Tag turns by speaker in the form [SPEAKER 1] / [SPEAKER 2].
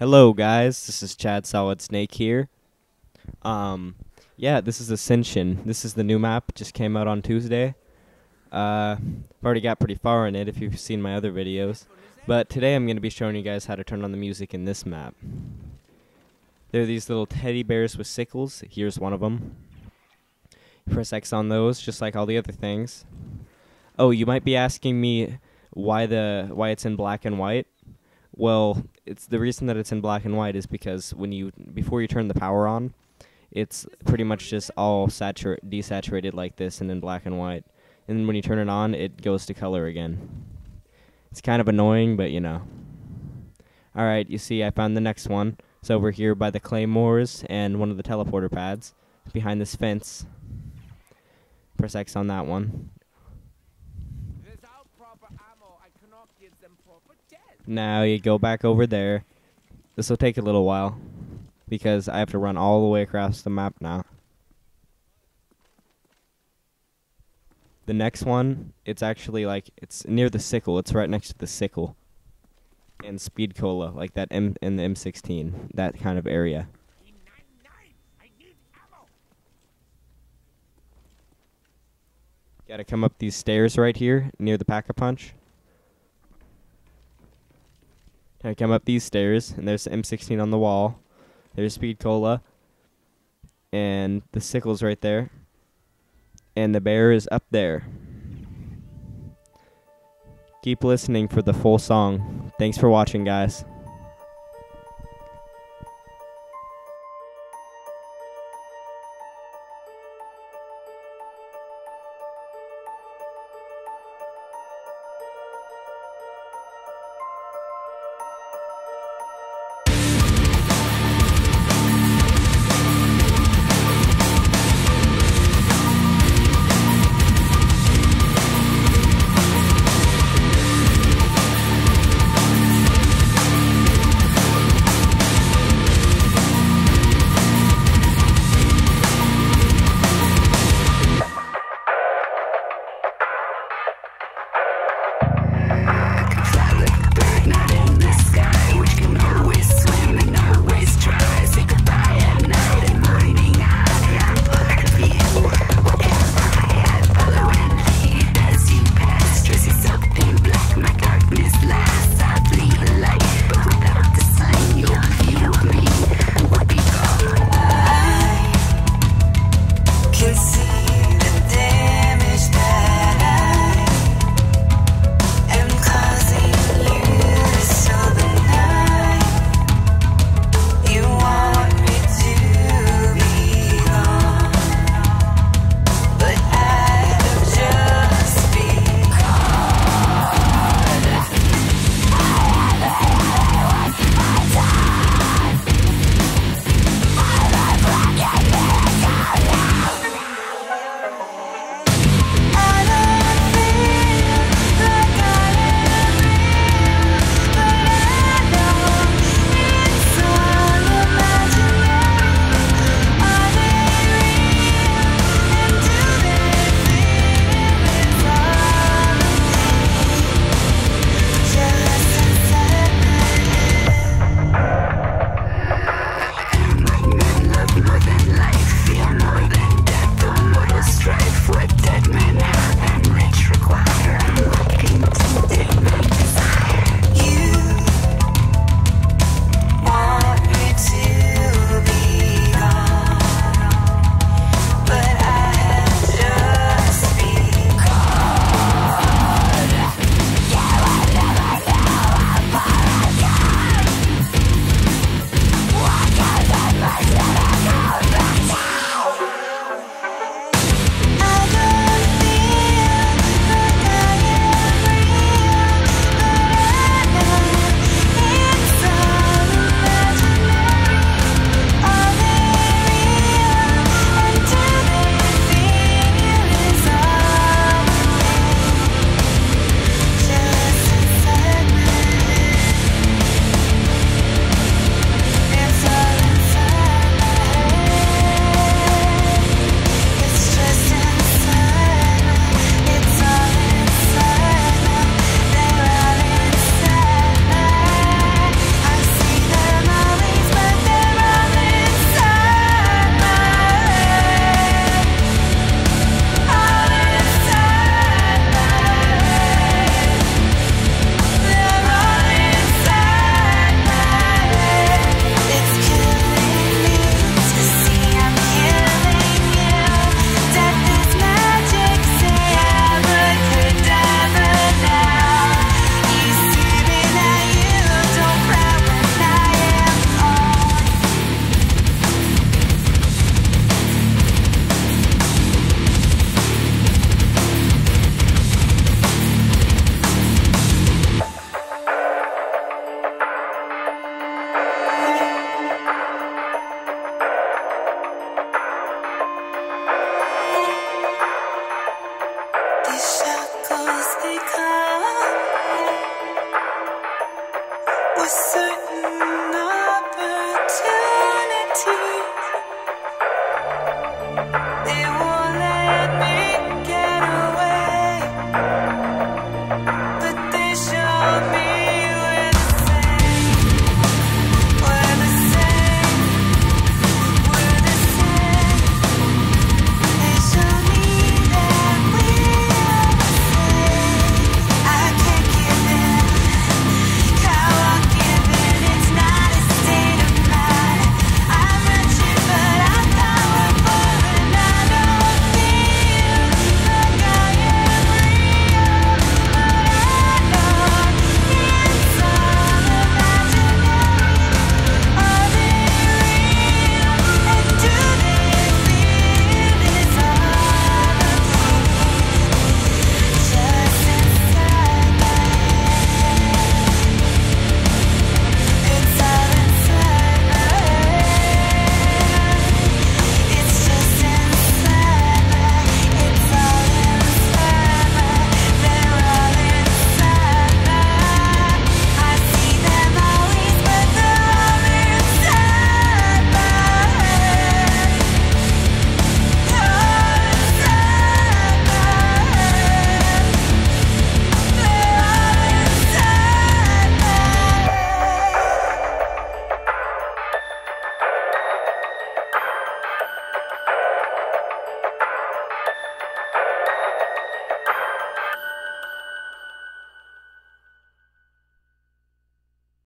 [SPEAKER 1] Hello, guys. This is Chad Solid Snake here. Um, yeah, this is Ascension. This is the new map. Just came out on Tuesday. Uh, I've already got pretty far in it if you've seen my other videos. But today I'm going to be showing you guys how to turn on the music in this map. There are these little teddy bears with sickles. Here's one of them. Press X on those, just like all the other things. Oh, you might be asking me why the why it's in black and white. Well, it's the reason that it's in black and white is because when you before you turn the power on, it's pretty much just all satur- desaturated like this and in black and white. And when you turn it on, it goes to color again. It's kind of annoying, but you know. All right, you see, I found the next one. It's over here by the claymores and one of the teleporter pads behind this fence. Press X on that one. Now you go back over there. This will take a little while because I have to run all the way across the map now. The next one, it's actually like it's near the sickle. It's right next to the sickle. And speed cola, like that M in the M16, that kind of area.
[SPEAKER 2] I need ammo.
[SPEAKER 1] Got to come up these stairs right here near the pack a punch. I come up these stairs, and there's the M16 on the wall. There's Speed Cola, and the sickle's right there, and the bear is up there. Keep listening for the full song. Thanks for watching, guys.